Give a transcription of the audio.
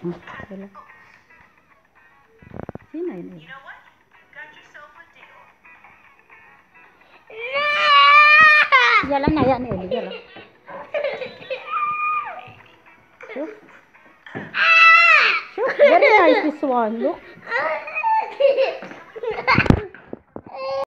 Hmm, wala. Sino yun? You know what? Got này a deal. Jalan na yan, Eli. Very nice this one. Look.